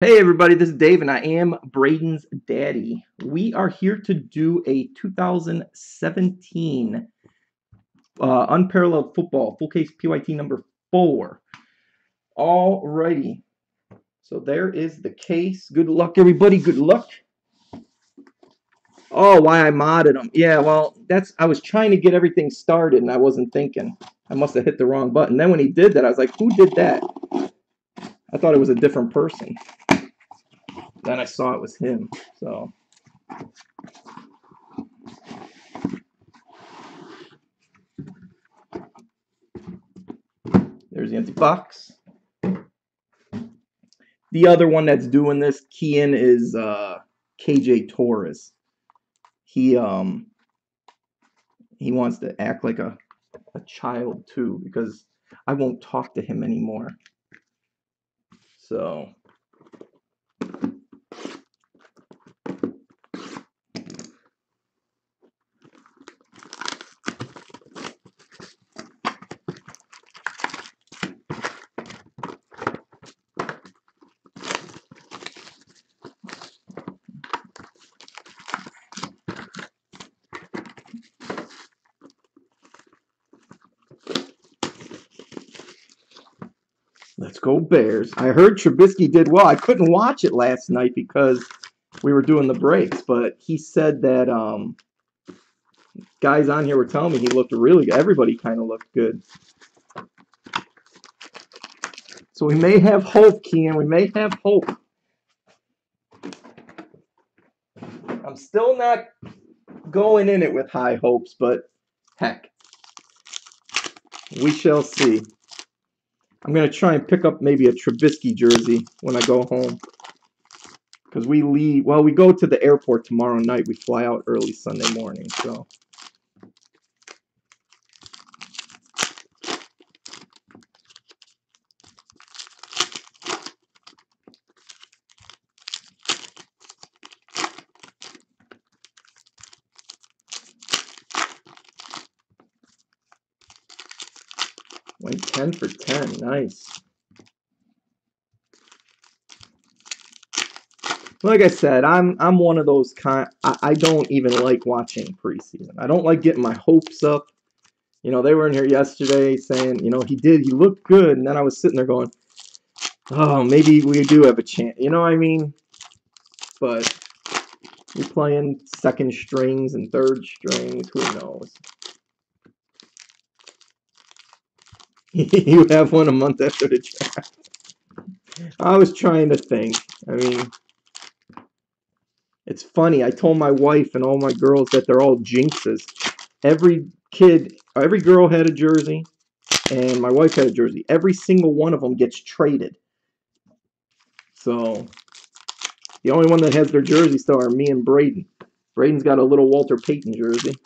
Hey everybody, this is Dave and I am Brayden's daddy. We are here to do a 2017 uh, Unparalleled Football Full Case PYT number 4. Alrighty. So there is the case. Good luck everybody, good luck. Oh, why I modded them. Yeah, well, that's I was trying to get everything started and I wasn't thinking. I must have hit the wrong button. Then when he did that, I was like, who did that? I thought it was a different person. Then I saw it was him. So. There's the empty box. The other one that's doing this, Kian, is uh, KJ Torres. He um he wants to act like a a child too because I won't talk to him anymore. So Let's go Bears. I heard Trubisky did well. I couldn't watch it last night because we were doing the breaks, but he said that um, guys on here were telling me he looked really good. Everybody kind of looked good. So we may have hope, Kian. We may have hope. I'm still not going in it with high hopes, but heck, we shall see. I'm going to try and pick up maybe a Trubisky jersey when I go home. Because we leave, well, we go to the airport tomorrow night. We fly out early Sunday morning, so. Went 10 for 10. Nice. Like I said, I'm I'm one of those kind. I, I don't even like watching preseason. I don't like getting my hopes up. You know, they were in here yesterday saying, you know, he did, he looked good, and then I was sitting there going, oh, maybe we do have a chance. You know what I mean? But you're playing second strings and third strings. Who knows? you have one a month after the draft. I was trying to think. I mean, it's funny. I told my wife and all my girls that they're all jinxes. Every kid, every girl had a jersey, and my wife had a jersey. Every single one of them gets traded. So, the only one that has their jersey still are me and Brayden. Brayden's got a little Walter Payton jersey.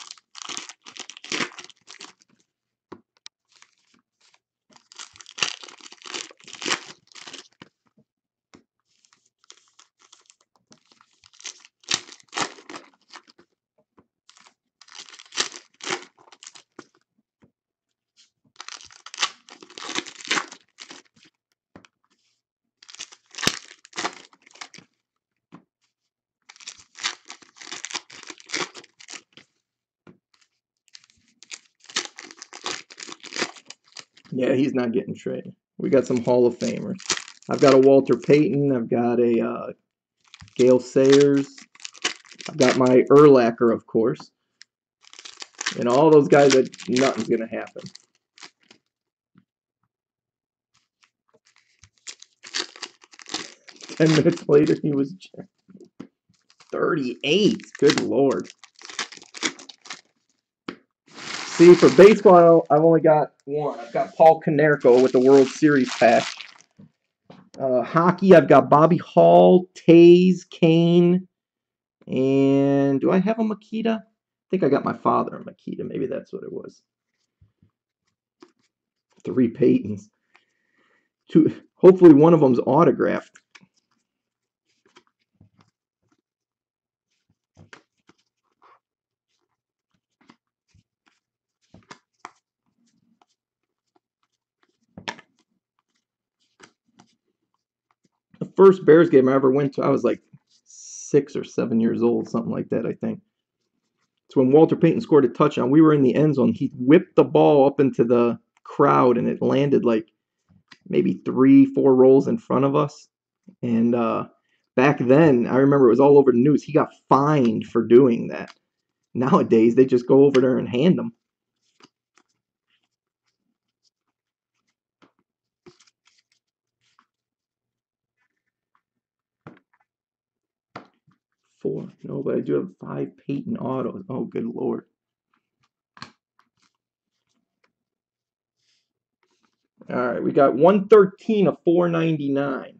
Yeah, he's not getting traded. We got some Hall of Famers. I've got a Walter Payton. I've got a uh, Gale Sayers. I've got my Urlacher, of course. And all those guys that nothing's going to happen. Ten minutes later, he was 38. Good lord. See, for baseball, I've only got one. I've got Paul Konerko with the World Series patch. Uh, hockey, I've got Bobby Hull, Toews, Kane, and do I have a Mikita? I think I got my father a Mikita. Maybe that's what it was. Three Paytons. Two. Hopefully, one of them's autographed. First Bears game I ever went to, I was like six or seven years old, something like that, I think. It's when Walter Payton scored a touchdown. We were in the end zone. He whipped the ball up into the crowd and it landed like maybe three, four rolls in front of us. And uh, back then, I remember it was all over the news. He got fined for doing that. Nowadays, they just go over there and hand them. No, but I do have five Peyton autos. Oh, good lord. All right, we got 113 of 499.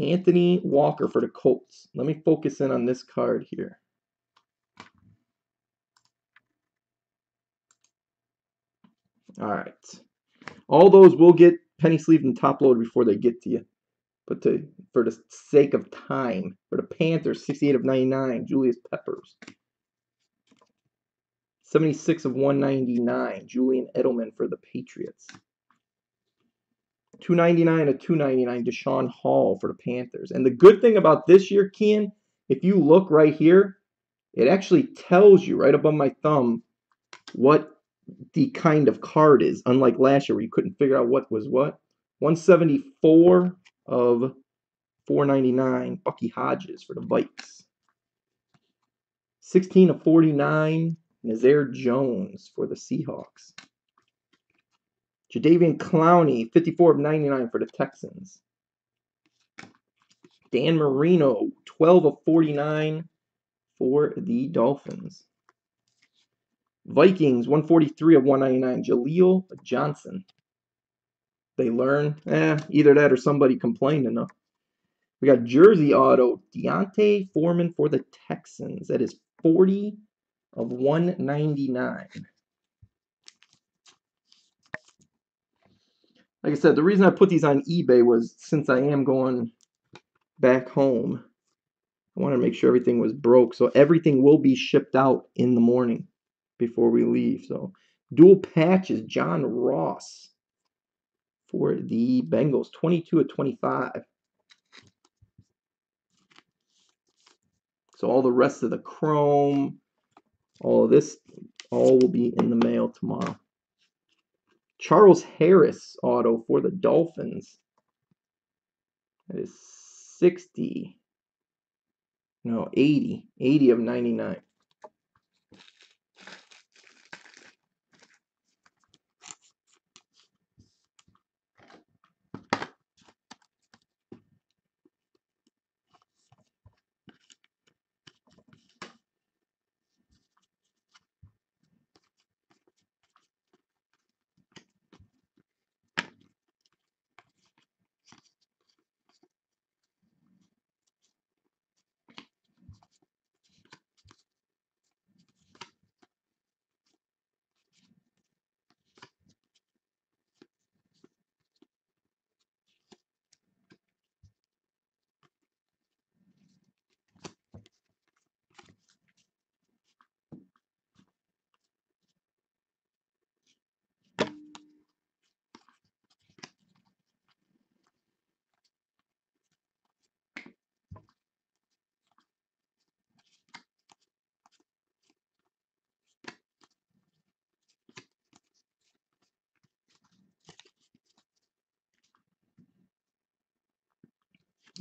Anthony Walker for the Colts. Let me focus in on this card here. All right. All those will get penny sleeved and top loaded before they get to you. But to, for the sake of time, for the Panthers, 68 of 99, Julius Peppers. 76 of 199, Julian Edelman for the Patriots. 299 to 299 Daeshon Hall for the Panthers. And the good thing about this year, Kian, if you look right here, it actually tells you right above my thumb what the kind of card is, unlike last year where you couldn't figure out what was what. 174 of 499 Bucky Hodges for the Vikes. 16 of 49 Nazair Jones for the Seahawks. Jadeveon Clowney, 54 of 99 for the Texans. Dan Marino, 12 of 49 for the Dolphins. Vikings, 143 of 199. Jaleel Johnson. They learn, eh, either that or somebody complained enough. We got Jersey Auto, D'Onta Foreman for the Texans. That is 40 of 199. Like I said, the reason I put these on eBay was since I am going back home, I wanted to make sure everything was broke. So everything will be shipped out in the morning before we leave. So dual patches, John Ross for the Bengals, 22 of 25. So all the rest of the chrome, all of this, all will be in the mail tomorrow. Charles Harris auto for the Dolphins. That is 60. No, 80. 80 of 99.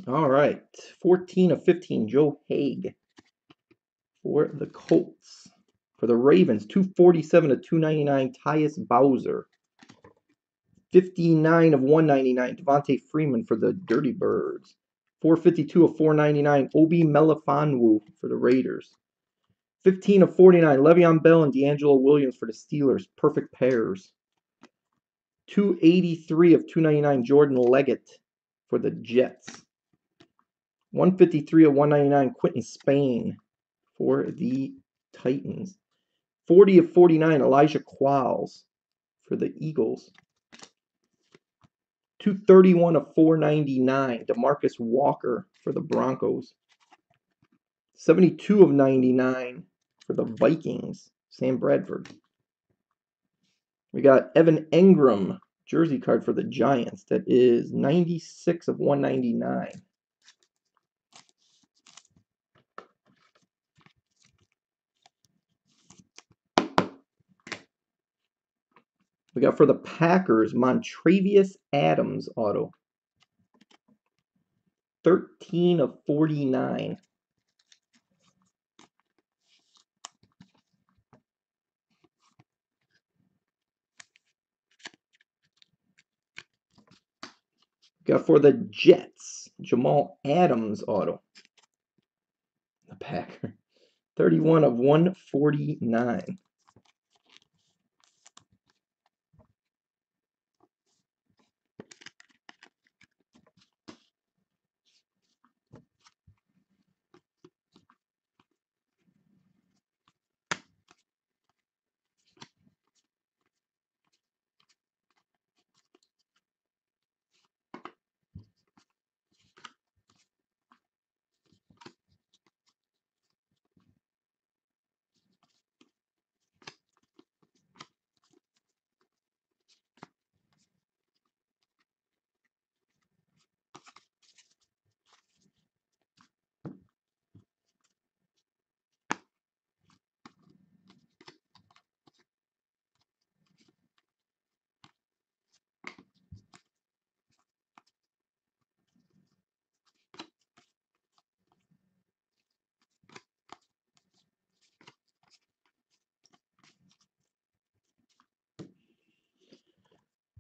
All right. 14 of 15, Joe Haeg for the Colts. For the Ravens, 247 to 299, Tyus Bowser. 59 of 199, Devonta Freeman for the Dirty Birds. 452 of 499, Obi Melifonwu for the Raiders. 15 of 49, Le'Veon Bell and DeAngelo Williams for the Steelers. Perfect pairs. 283 of 299, Jordan Leggett for the Jets. 153 of 199, Quinton Spain for the Titans. 40 of 49, Elijah Qualls for the Eagles. 231 of 499, Demarcus Walker for the Broncos. 72 of 99 for the Vikings, Sam Bradford. We got Evan Engram, jersey card for the Giants. That is 96 of 199. We got for the Packers, Montravius Adams auto. 13 of 49. Got for the Jets, Jamal Adams auto. The Packer. 31 of 149.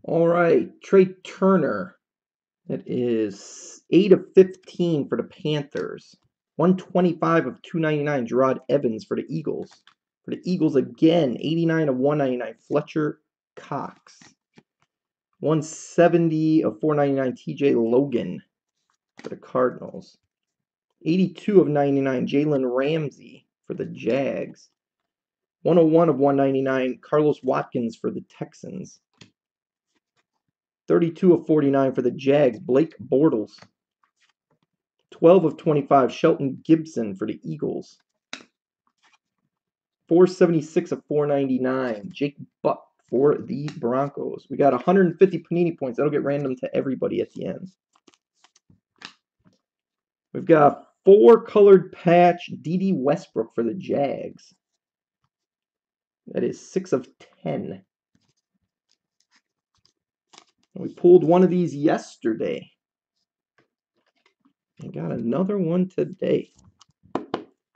All right, Trai Turner. That is 8 of 15 for the Panthers. 125 of 299, Gerard Evans for the Eagles. For the Eagles again, 89 of 199, Fletcher Cox. 170 of 499, TJ Logan for the Cardinals. 82 of 99, Jalen Ramsey for the Jags. 101 of 199, Carlos Watkins for the Texans. 32 of 49 for the Jags, Blake Bortles. 12 of 25, Shelton Gibson for the Eagles. 476 of 499, Jake Butt for the Broncos. We got 150 Panini points. That'll get random to everybody at the end. We've got four colored patch Dede Westbrook for the Jags. That is 6 of 10. We pulled one of these yesterday. And got another one today.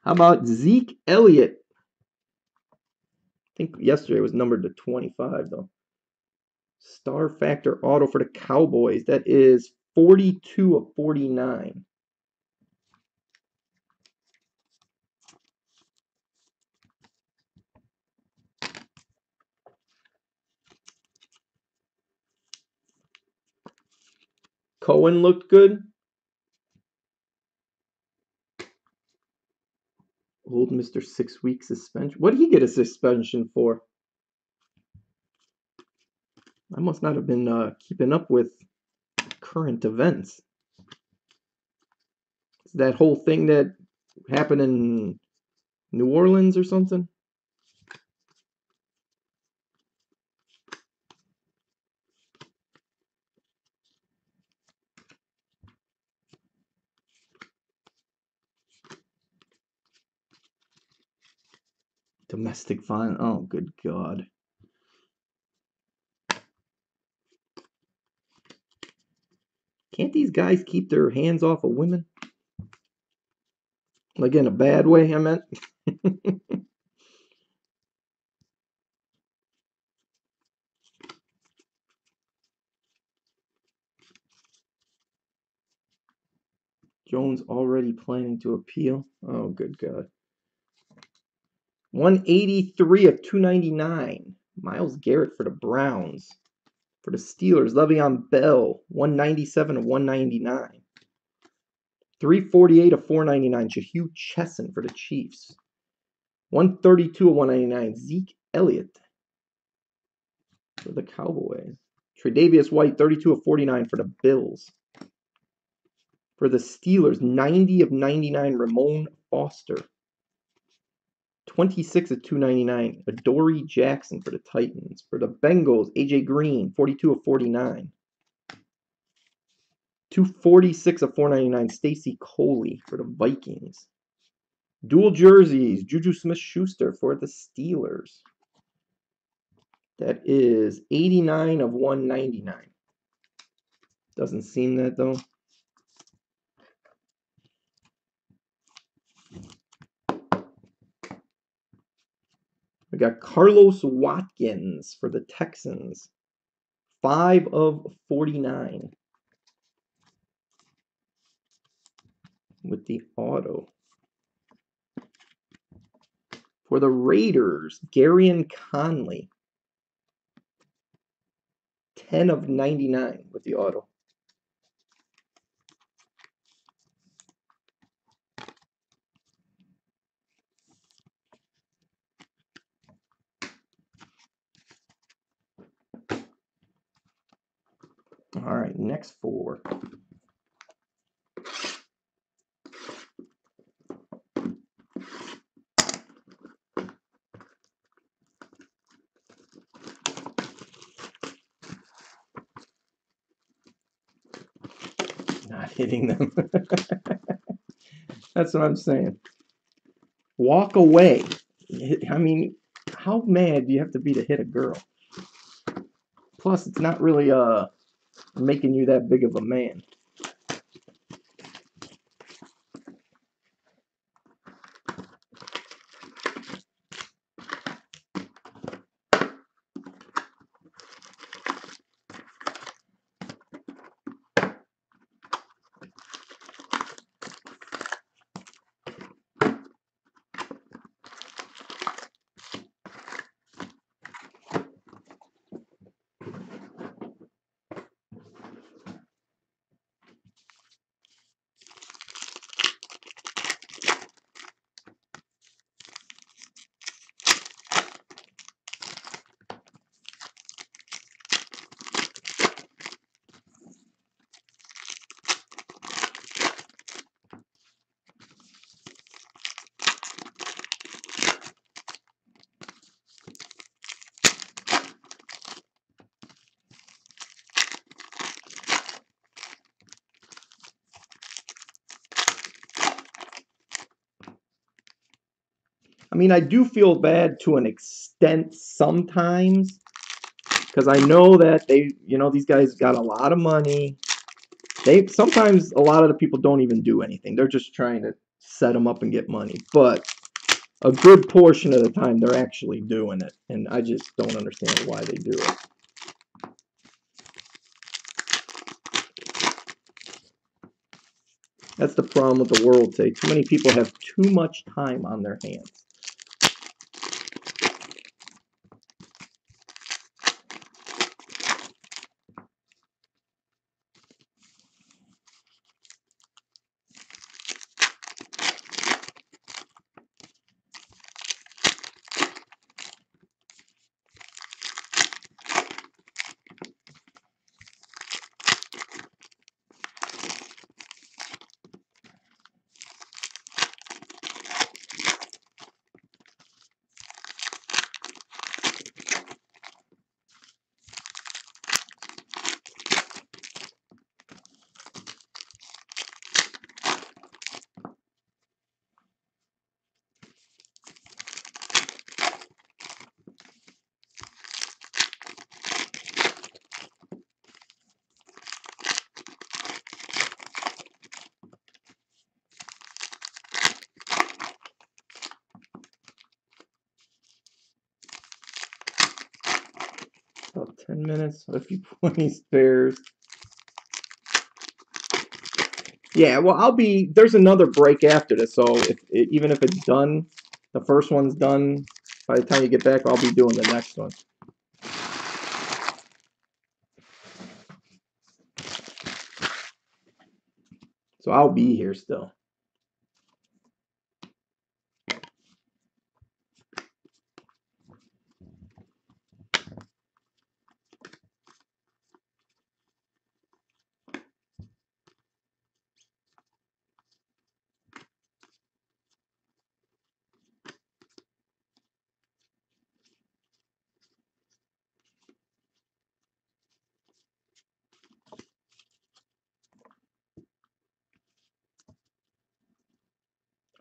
How about Zeke Elliott? I think yesterday was numbered to 25, though. Star Factor Auto for the Cowboys. That is 42 of 49. Cohen looked good. Old Mr. Six Week suspension. What did he get a suspension for? I must not have been uh, keeping up with current events. That whole thing that happened in New Orleans or something? Domestic violence. Oh, good God. Can't these guys keep their hands off of women? Like in a bad way, I meant. Jones already planning to appeal. Oh, good God. 183 of 299. Myles Garrett for the Browns. For the Steelers, Le'Veon Bell, 197 of 199. 348 of 499. Jehu Chesson for the Chiefs. 132 of 199. Zeke Elliott for the Cowboys. Tre'Davious White, 32 of 49 for the Bills. For the Steelers, 90 of 99. Ramon Foster. 26 of 299. Adoree Jackson for the Titans. For the Bengals, AJ Green, 42 of 49. 246 of 499. Stacy Coley for the Vikings. Dual jerseys, Juju Smith Schuster for the Steelers. That is 89 of 199. Doesn't seem that though. We got Carlos Watkins for the Texans. 5 of 49. With the auto. For the Raiders, Gareon Conley. 10 of 99 with the auto. All right, next four. Not hitting them. That's what I'm saying. Walk away. I mean, how mad do you have to be to hit a girl? Plus, it's not really uh making you that big of a man. I mean, I do feel bad to an extent sometimes because I know that they, you know, these guys got a lot of money. They sometimes a lot of the people don't even do anything. They're just trying to set them up and get money. But a good portion of the time they're actually doing it, and I just don't understand why they do it. That's the problem with the world today. Too many people have too much time on their hands. About 10 minutes, a few 20 spares. Yeah, well, I'll be, there's another break after this, so if even if it's done, the first one's done, by the time you get back, I'll be doing the next one. So I'll be here still.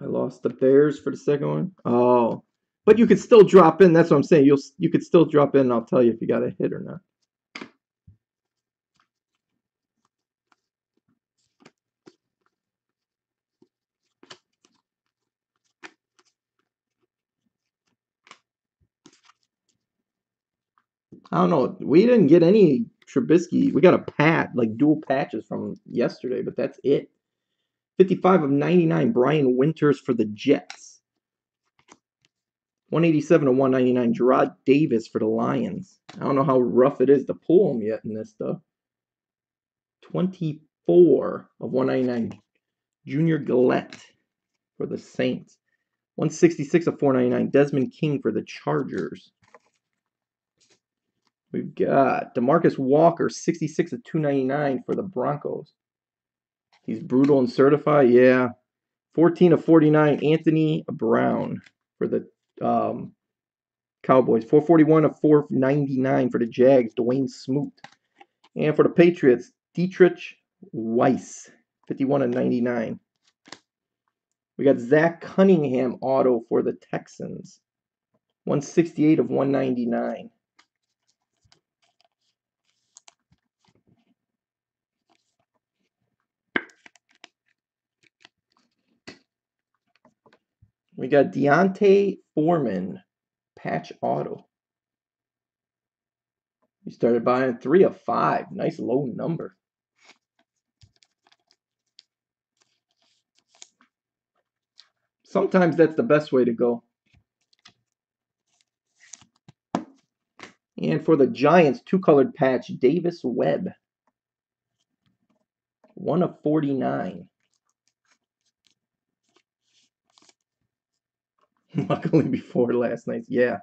I the Bears for the second one. Oh, But you could still drop in. That's what I'm saying. You'll you could still drop in. and I'll tell you if you got a hit or not. I don't know. We didn't get any Trubisky. We got a pat, like dual patches from yesterday, but that's it. 55 of 99, Brian Winters for the Jets. 187 of 199, Jarrad Davis for the Lions. I don't know how rough it is to pull him yet in this stuff. 24 of 199, Junior Galette for the Saints. 166 of 499, Desmond King for the Chargers. We've got Demarcus Walker, 66 of 299 for the Broncos. He's brutal and certified, yeah. 14 of 49, Anthony Brown for the um, Cowboys. 441 of 499 for the Jags, Dawuane Smoot. And for the Patriots, Deatrich Wise. 51 of 99. We got Zach Cunningham auto for the Texans. 168 of 199. We got D'Onta Foreman, patch auto. We started buying three of five. Nice low number. Sometimes that's the best way to go. And for the Giants, two-colored patch, Davis Webb. One of 49. Luckily before last night. Yeah.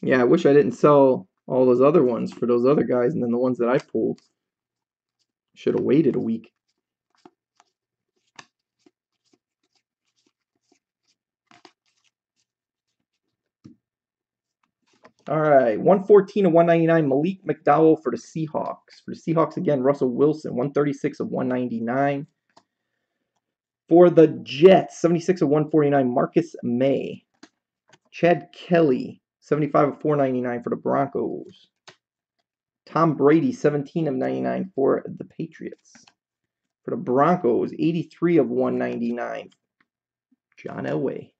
Yeah, I wish I didn't sell all those other ones for those other guys and then the ones that I pulled. Should have waited a week. All right, 114 of 199, Malik McDowell for the Seahawks. For the Seahawks again, Russell Wilson, 136 of 199. For the Jets, 76 of 149, Marcus Maye. Chad Kelly, 75 of 499 for the Broncos. Tom Brady, 17 of 99 for the Patriots. For the Broncos, 83 of 199. John Elway.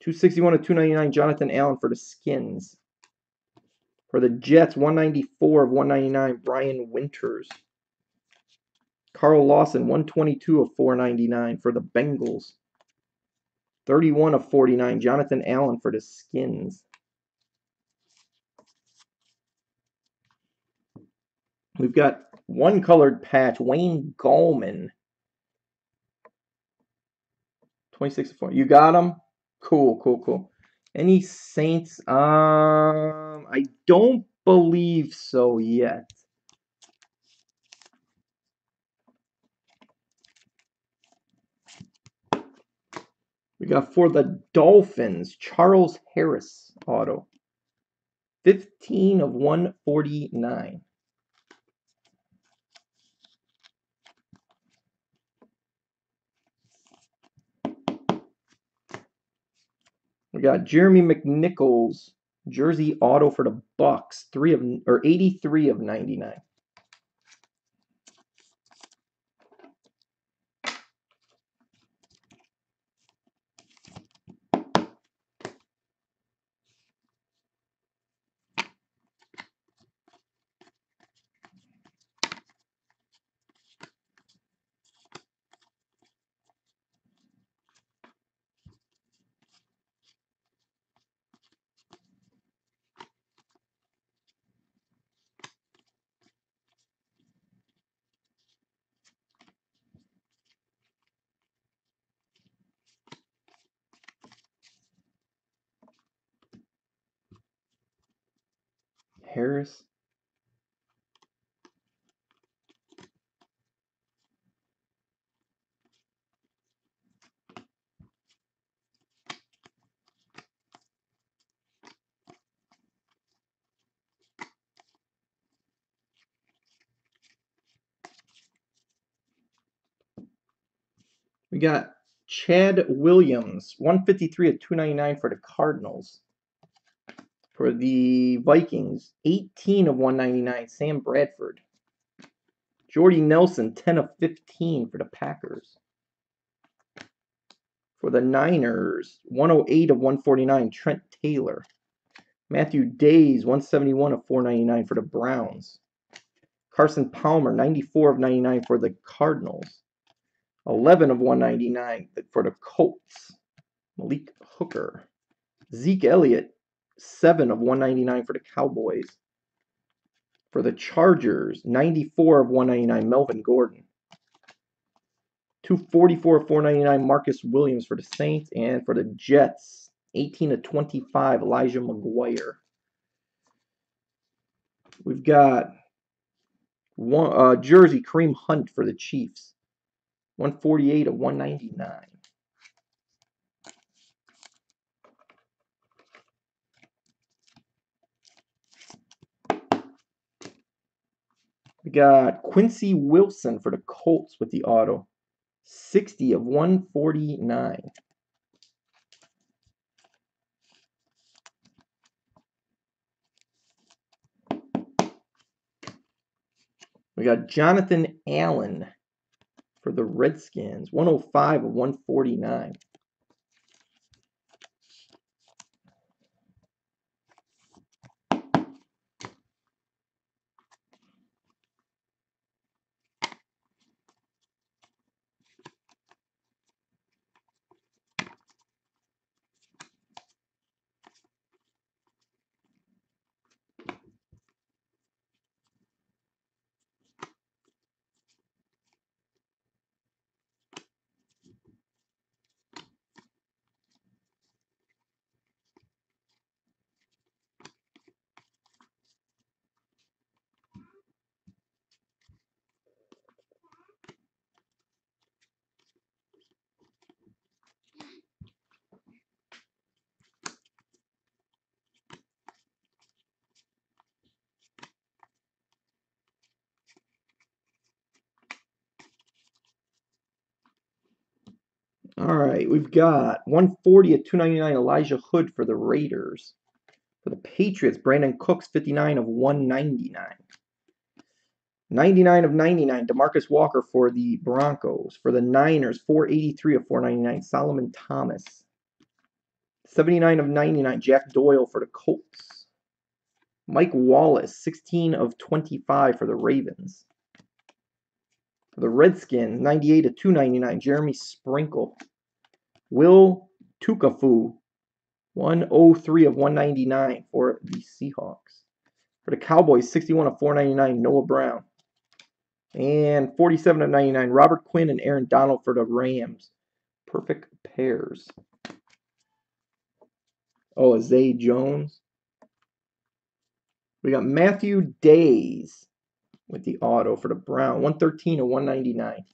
261 of 299, Jonathan Allen for the Skins. For the Jets, 194 of 199, Brian Winters. Carl Lawson, 122 of 499 for the Bengals. 31 of 49, Jonathan Allen for the Skins. We've got one colored patch, Wayne Gallman. 26 4. You got them? Cool, cool, cool. Any Saints? Um, I don't believe so yet. We got for the Dolphins, Charles Harris auto. 15 of 149. We got Jeremy McNichols, jersey auto for the Bucs, three of or 83 of 99. We got Chad Williams, 153 at 299 for the Cardinals. For the Vikings, 18 of 199, Sam Bradford. Jordy Nelson, 10 of 15 for the Packers. For the Niners, 108 of 149, Trent Taylor. Matthew Dayes, 171 of 499 for the Browns. Carson Palmer, 94 of 99 for the Cardinals. 11 of 199 for the Colts. Malik Hooker. Zeke Elliott, 7 of 199 for the Cowboys. For the Chargers, 94 of 199, Melvin Gordon. 244 of 499, Marcus Williams for the Saints. And for the Jets, 18 of 25, Elijah McGuire. We've got one uh, jersey, Kareem Hunt for the Chiefs. 148 of 199. We got Quincy Wilson for the Colts with the auto. 60 of 149. We got Jonathan Allen for the Redskins. 105 of 149. All right, we've got 140 at 299 Elijah Hood for the Raiders. For the Patriots, Brandin Cooks 59 of 199. 99 of 99, Demarcus Walker for the Broncos. For the Niners, 483 of 499, Solomon Thomas. 79 of 99, Jack Doyle for the Colts. Mike Wallace, 16 of 25 for the Ravens. For the Redskins, 98 of 299, Jeremy Sprinkle. Will Tukuafu, 103 of 199 for the Seahawks. For the Cowboys, 61 of 499, Noah Brown. And 47 of 99, Robert Quinn and Aaron Donald for the Rams. Perfect pairs. Oh, Zay Jones. We got Matthew Dayes with the auto for the Brown. 113 of 199.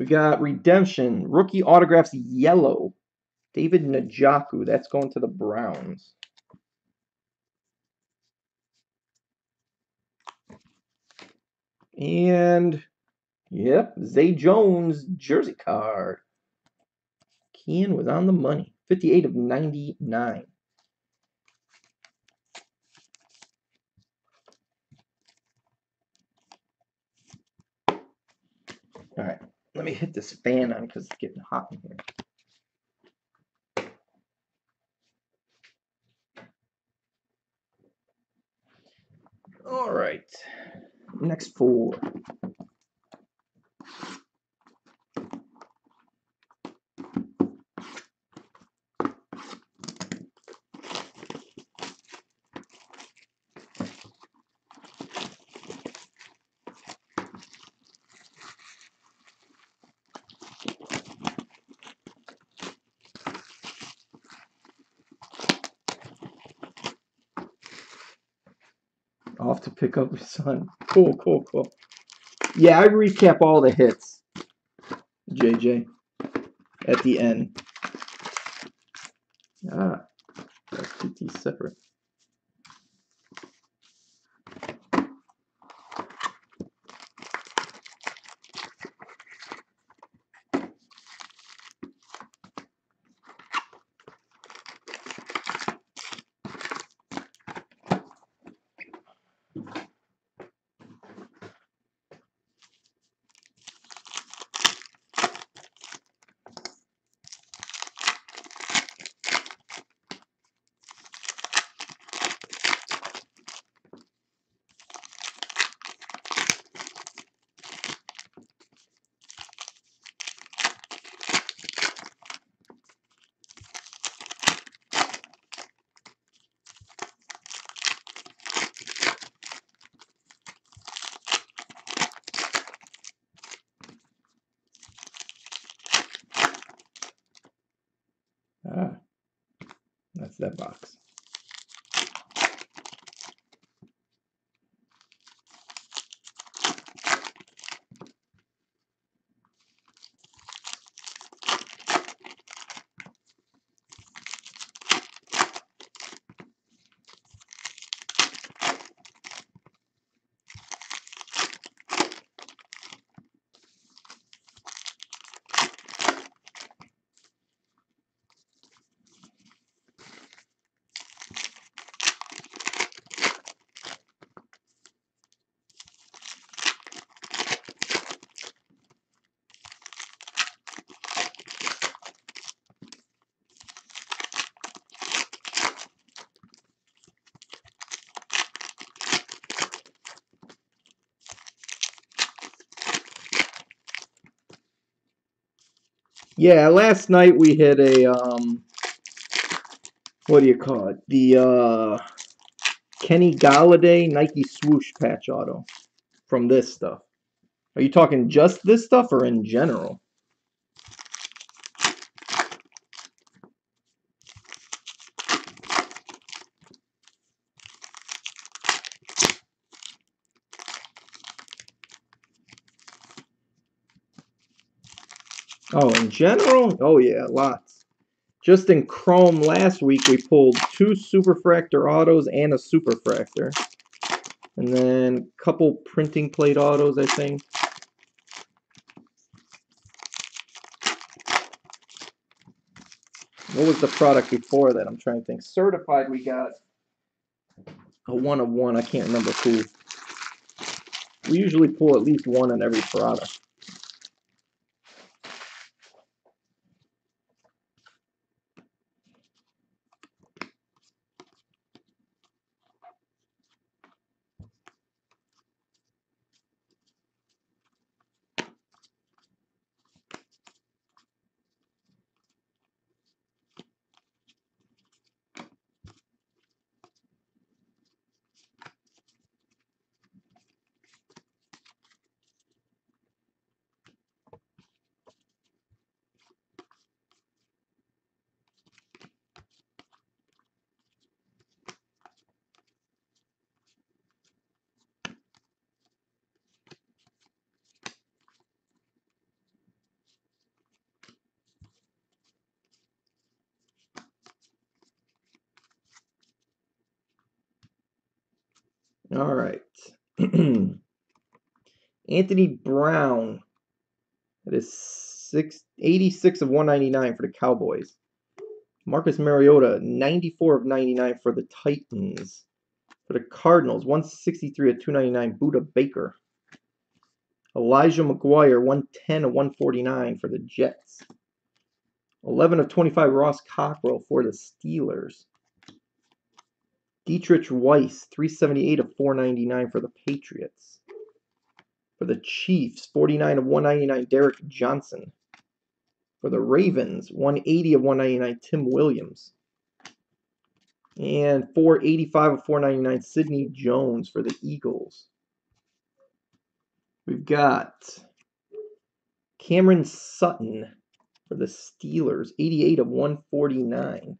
We got Redemption. Rookie autographs yellow. David Njoku. That's going to the Browns. And, yep, Zay Jones jersey card. Kean was on the money. 58 of 99. All right, let me hit this fan on because it's getting hot in here. All right, next four. Off to pick up his son. Cool, cool, cool. Yeah, I recap all the hits, JJ, at the end. Ah, that's separate. Yeah, last night we hit a um what do you call it? The uh Kenny Golladay Nike swoosh patch auto from this stuff. Are you talking just this stuff or in general? Oh, general? Oh yeah, lots. Just in Chrome last week, we pulled two Superfractor autos and a Superfractor. And then a couple printing plate autos, I think. What was the product before that? I'm trying to think. Certified, we got a one of one. I can't remember who. We usually pull at least one in every product. All right. Anthony Brown. That is six, 86 of 199 for the Cowboys. Marcus Mariota, 94 of 99 for the Titans. For the Cardinals, 163 of 299, Budda Baker. Elijah McGuire, 110 of 149 for the Jets. 11 of 25, Ross Cockrell for the Steelers. Deatrich Wise, 378 of 499 for the Patriots. For the Chiefs, 49 of 199, Derek Johnson. For the Ravens, 180 of 199, Tim Williams. And 485 of 499, Sidney Jones for the Eagles. We've got Cameron Sutton for the Steelers, 88 of 149.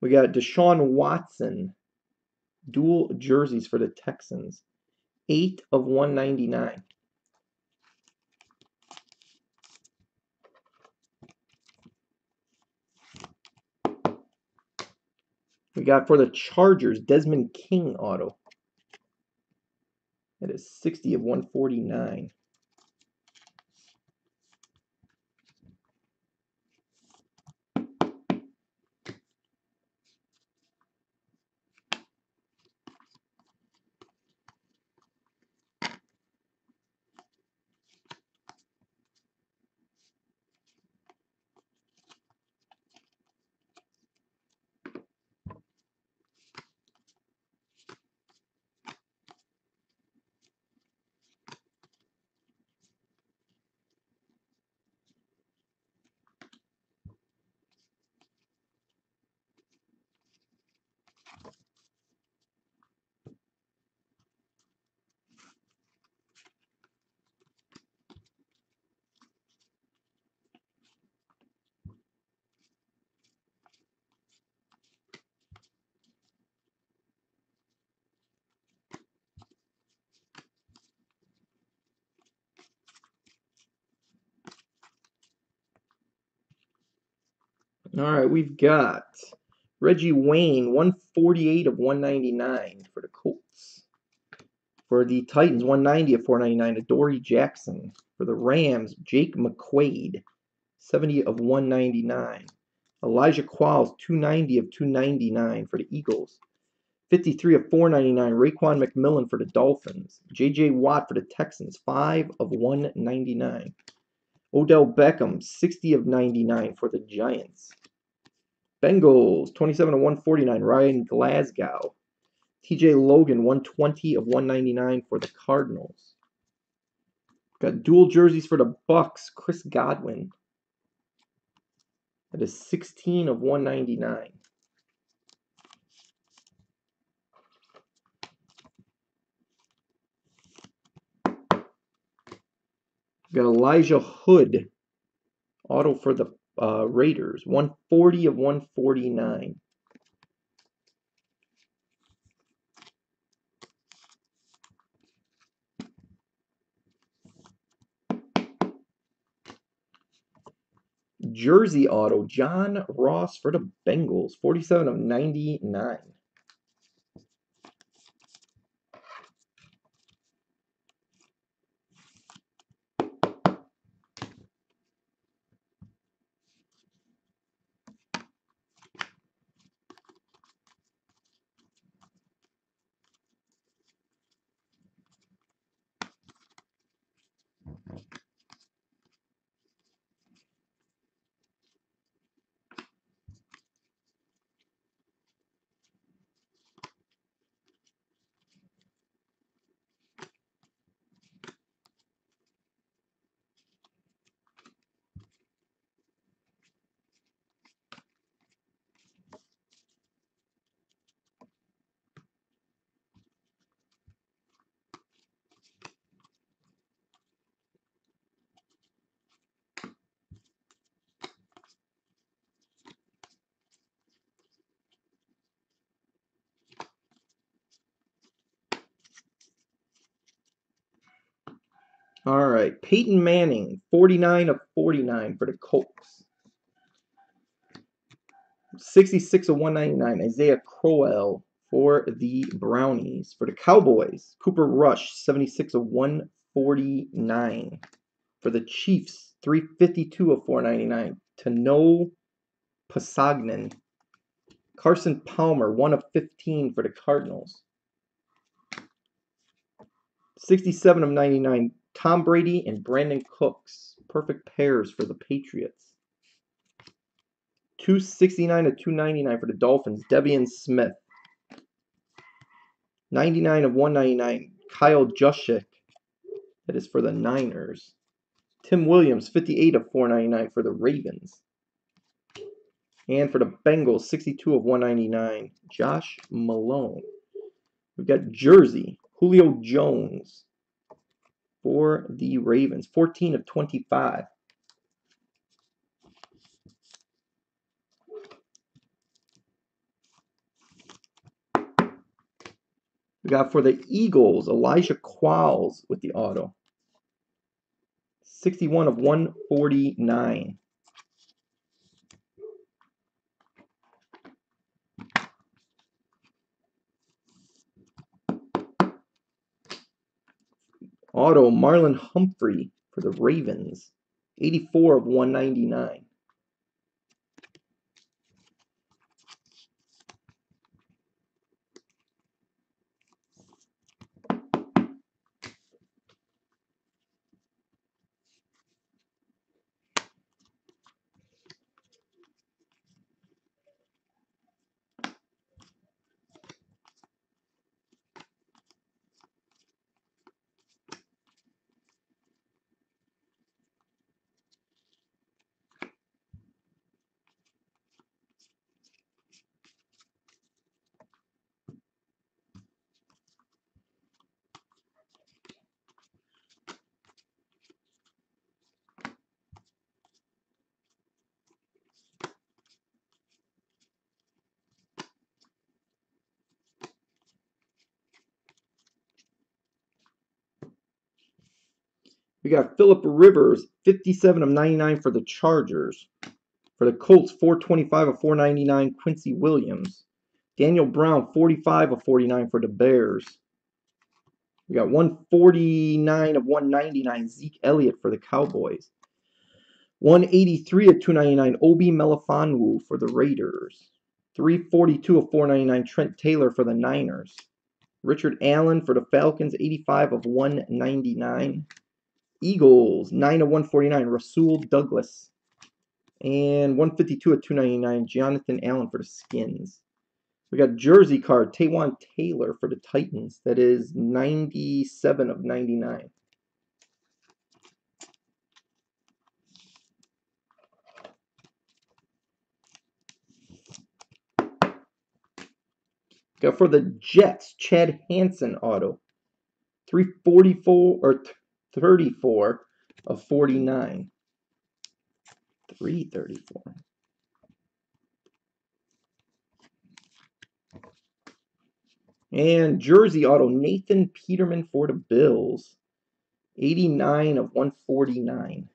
We got Deshaun Watson, dual jerseys for the Texans. 8 of 199. We got for the Chargers, Desmond King auto. That is 60 of 149. All right, we've got Reggie Wayne, 148 of 199 for the Colts. For the Titans, 190 of 499, Adoree Jackson. For the Rams, Jake McQuaide, 70 of 199. Elijah Qualls, 290 of 299 for the Eagles. 53 of 499, Raekwon McMillan for the Dolphins. J.J. Watt for the Texans, 5 of 199. Odell Beckham, 60 of 99 for the Giants. Bengals, 27 of 149, Ryan Glasgow. TJ Logan, 120 of 199 for the Cardinals. Got dual jerseys for the Bucs, Chris Godwin. That is 16 of 199. Got Elijah Hood, auto for the uh, Raiders, 140 of 149. Jersey auto, John Ross for the Bengals, 47 of 99. All right, Peyton Manning, 49 of 49 for the Colts. 66 of 199, Isaiah Crowell for the Brownies. For the Cowboys, Cooper Rush, 76 of 149. For the Chiefs, 352 of 499, Tanoh Kpassagnon. Carson Palmer, 1 of 15 for the Cardinals. 67 of 99, Tom Brady and Brandin Cooks. Perfect pairs for the Patriots. 269 to 299 for the Dolphins. Devian Smith. 99 of 199. Kyle Juszczyk. That is for the Niners. Tim Williams, 58 of 499 for the Ravens. And for the Bengals, 62 of 199. Josh Malone. We've got Jersey. Julio Jones for the Ravens. 14 of 25. We got for the Eagles, Elijah Qualls with the auto. 61 of 149. Auto, Marlon Humphrey for the Ravens. 84 of 199. We got Philip Rivers, 57 of 99 for the Chargers. For the Colts, 425 of 499, Quincy Williams. Daniel Brown, 45 of 49 for the Bears. We got 149 of 199, Zeke Elliott for the Cowboys. 183 of 299, Obi Melifonwu for the Raiders. 342 of 499, Trent Taylor for the Niners. Richard Allen for the Falcons, 85 of 199. Eagles, 9 of 149, Rasul Douglas. And 152 of 299, Jonathan Allen for the Skins. We got jersey card, Taywan Taylor for the Titans. That is 97 of 99. Got for the Jets, Chad Hansen auto. 344 or 34 of 49. 334. And jersey auto, Nathan Peterman for the Bills. 89 of 149.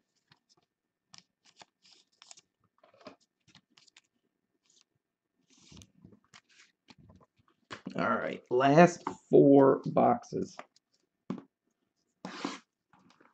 All right, last four boxes.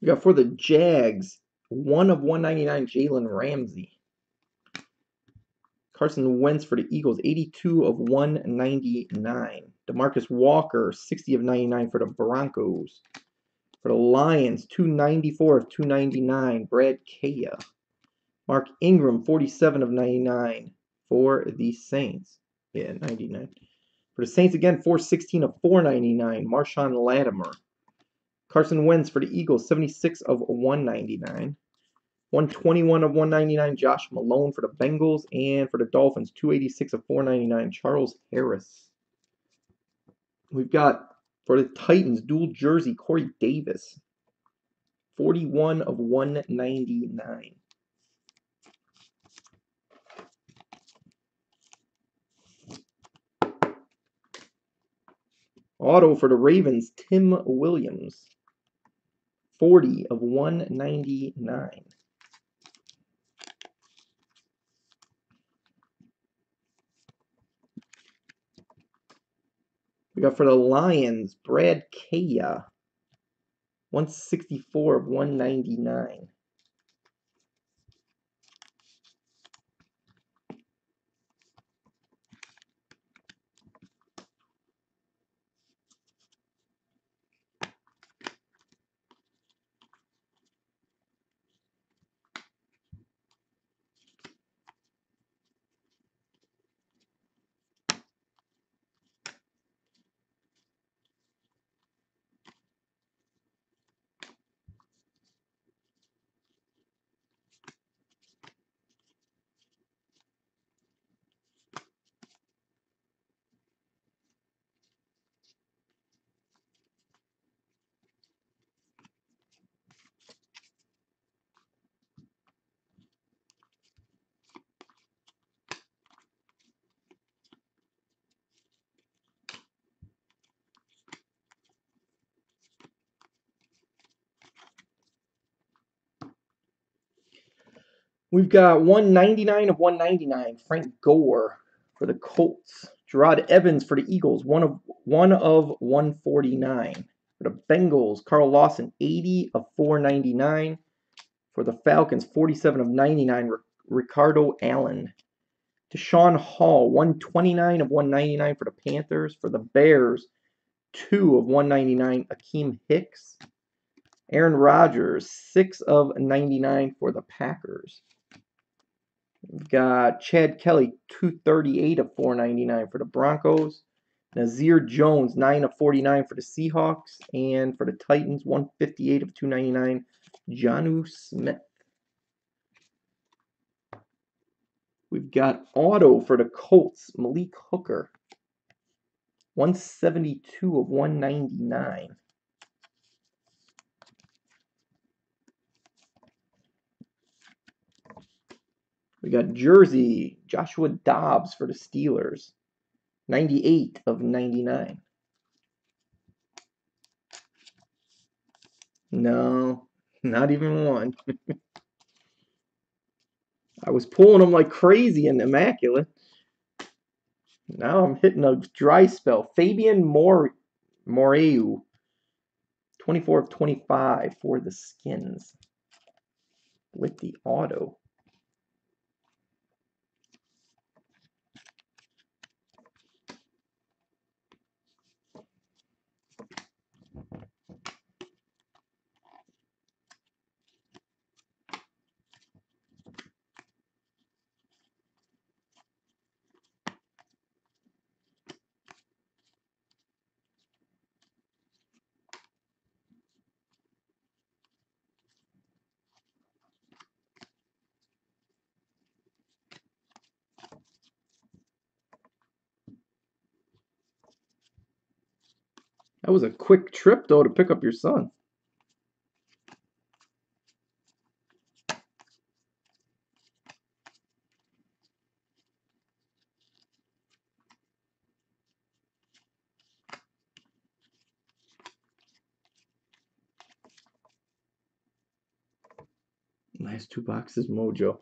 We got for the Jags, 1 of 199, Jalen Ramsey. Carson Wentz for the Eagles, 82 of 199. Demarcus Walker, 60 of 99 for the Broncos. For the Lions, 294 of 299, Brad Kaaya. Mark Ingram, 47 of 99 for the Saints. Yeah, 99. For the Saints again, 416 of 499, Marshon Lattimore. Carson Wentz for the Eagles, 76 of 199. 121 of 199, Josh Malone for the Bengals. And for the Dolphins, 286 of 499, Charles Harris. We've got for the Titans, dual jersey, Corey Davis. 41 of 199. Auto for the Ravens, Tim Williams. 40 of 199. We got for the Lions, Brad Kaaya, 164 of 199. We've got 199 of 199, Frank Gore for the Colts. Gerard Evans for the Eagles, one of one of 149. For the Bengals, Carl Lawson, 80 of 499. For the Falcons, 47 of 99, Ricardo Allen. Daeshon Hall, 129 of 199 for the Panthers. For the Bears, 2 of 199, Akiem Hicks. Aaron Rodgers, 6 of 99 for the Packers. We've got Chad Kelly, 238 of 499 for the Broncos. Nazair Jones, 9 of 49 for the Seahawks. And for the Titans, 158 of 299, Jonnu Smith. We've got auto for the Colts, Malik Hooker. 172 of 199. We got Jersey, Joshua Dobbs for the Steelers. 98 of 99. No, not even one. I was pulling them like crazy in Immaculate. Now I'm hitting a dry spell. Fabian Mor Moreau. 24 of 25 for the Skins. With the auto. That was a quick trip, though, to pick up your son. Last two boxes, Mojo.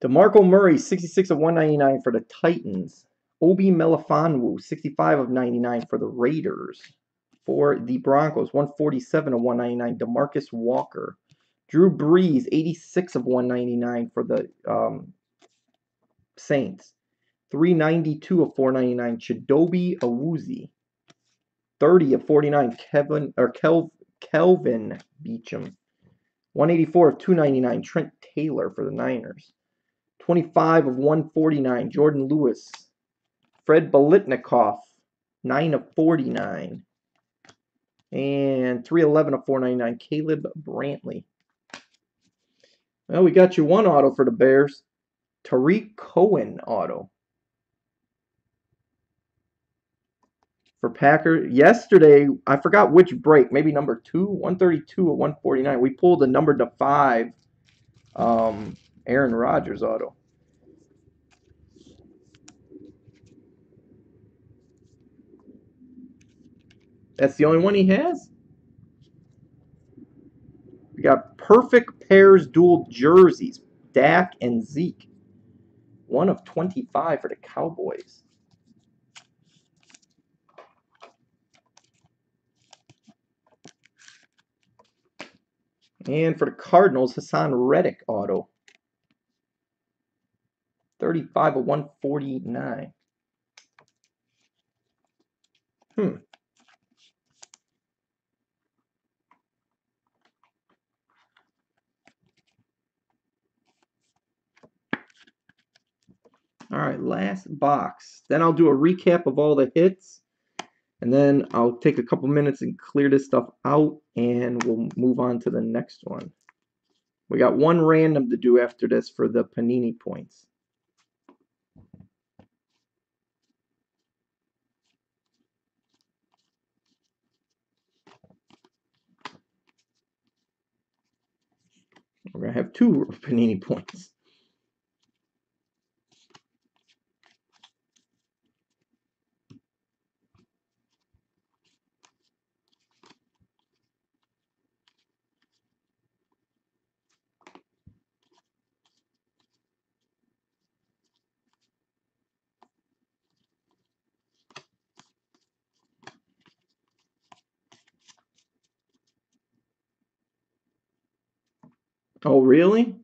DeMarco Murray, 66 of 199 for the Titans. Obi Melifonwu, 65 of 99 for the Raiders. for the Broncos, 147 of 199, Demarcus Walker. Drew Brees, 86 of 199 for the um, Saints. 392 of 499, Chidobe Awuzie. 30 of 49, Kevin or Kel, Kelvin Beachum. 184 of 299, Trent Taylor for the Niners. 25 of 149, Jourdan Lewis. Fred Biletnikoff, 9 of 49. And 311 of 499, Caleb Brantley. Well, we got you one auto for the Bears. Tarik Cohen auto. For Packer, yesterday, I forgot which break, maybe number two, 132 or 149. We pulled the number to five um, Aaron Rodgers auto. That's the only one he has? We got perfect pairs dual jerseys. Dak and Zeke. One of 25 for the Cowboys. And for the Cardinals, Haason Reddick auto. 35 of 149. Hmm. All right, last box. Then I'll do a recap of all the hits. And then I'll take a couple minutes and clear this stuff out. And we'll move on to the next one. We got one random to do after this for the Panini points. We're going to have two Panini points. Oh, really?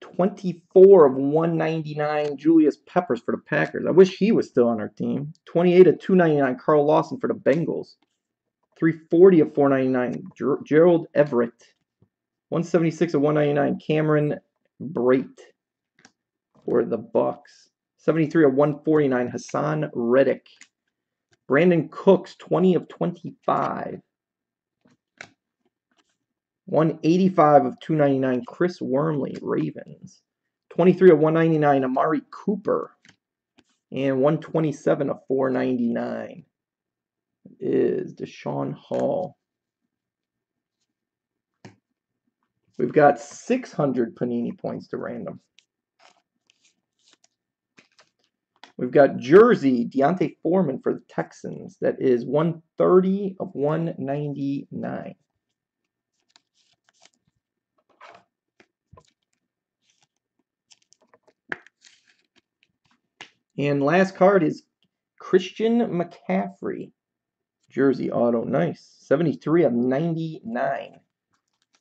24 of 199 Julius Peppers for the Packers. I wish he was still on our team. 28 of 299 Carl Lawson for the Bengals. 340 of 499 Ger Gerald Everett. 176 of 199 Cameron Brate for the Bucs. 73 of 149 Haason Reddick. Brandin Cooks 20 of 25. 185 of 299, Chris Wormley, Ravens. 23 of 199, Amari Cooper. And 127 of 499 is Daeshon Hall. We've got 600 Panini points to random. We've got Jersey, D'Onta Foreman for the Texans. That is 130 of 199. And last card is Christian McCaffrey. Jersey auto. Nice. 73 of 99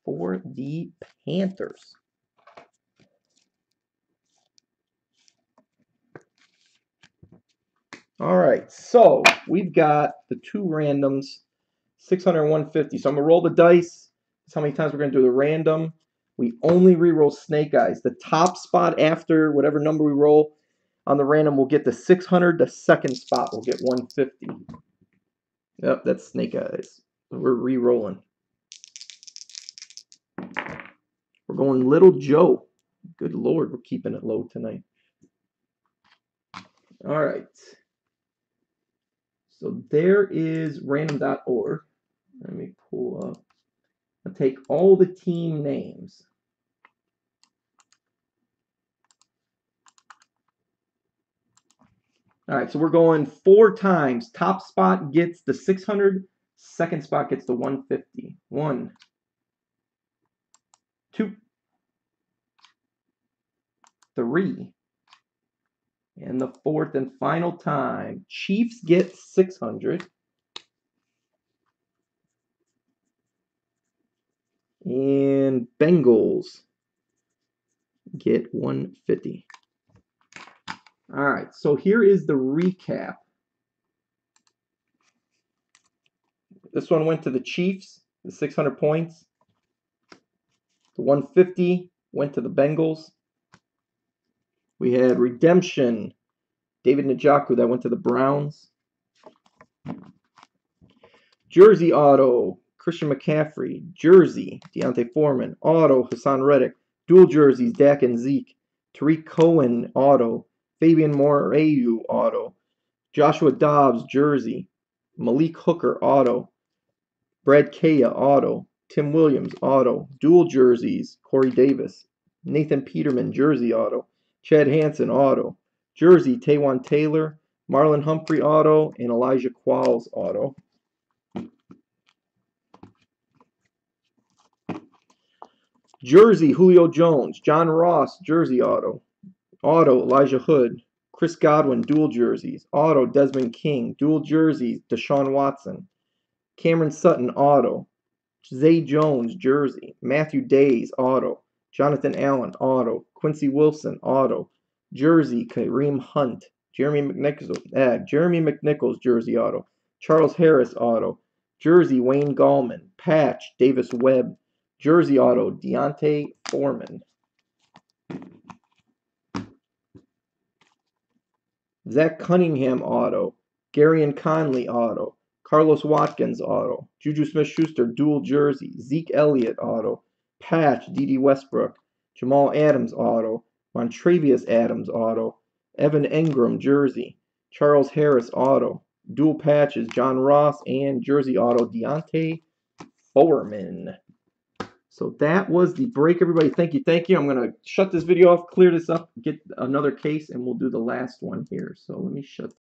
for the Panthers. All right, so we've got the two randoms, 600 150. So I'm going to roll the dice. That's how many times we're going to do the random. We only re-roll snake eyes. The top spot after whatever number we roll on the random will get the 600. The second spot will get 150. Yep, that's snake eyes. We're re-rolling. We're going Little Joe. Good Lord, we're keeping it low tonight. All right. So there is random.org. Let me pull up. I'll take all the team names. All right, so we're going four times. Top spot gets the 600. Second spot gets the 150. One, two, three, And the fourth and final time. Chiefs get 600. And Bengals get 150. All right, so here is the recap. This one went to the Chiefs, the 600 points. The 150 went to the Bengals. We had Redemption, David Njoku, that went to the Browns. Jersey Auto, Christian McCaffrey. Jersey, D'Onta Foreman. Auto, Haason Reddick. Dual jerseys, Dak and Zeke. Tarik Cohen, Auto. Fabian Moreau, Auto. Joshua Dobbs, Jersey. Malik Hooker, Auto. Brad Kaaya, Auto. Tim Williams, Auto. Dual jerseys, Corey Davis. Nathan Peterman, Jersey Auto. Chad Hansen, Auto. Jersey, Taywan Taylor. Marlon Humphrey, Auto. And Elijah Qualls, Auto. Jersey, Julio Jones. John Ross, Jersey Auto. Auto, Elijah Hood. Chris Godwin, dual jerseys. Auto, Desmond King. Dual jerseys, Deshaun Watson. Cameron Sutton, auto. Zay Jones, jersey. Matthew Dayes, auto. Jonathan Allen, auto. Quincy Wilson, auto. Jersey, Kareem Hunt. Jeremy McNichols, uh, Jeremy McNichols, jersey auto. Charles Harris, auto. Jersey, Wayne Gallman. Patch, Davis Webb. Jersey auto, D'Onta Foreman. Zach Cunningham auto. Gareon Conley auto. Carlos Watkins auto. Juju Smith Schuster dual jersey. Zeke Elliott auto. Patch Dede Westbrook. Jamal Adams auto. Montravius Adams auto. Evan Engram jersey. Charles Harris auto. Dual patches John Ross and jersey auto D'Onta Foreman. So that was the break, everybody. Thank you, thank you. I'm going to shut this video off, clear this up, get another case, and we'll do the last one here. So let me shut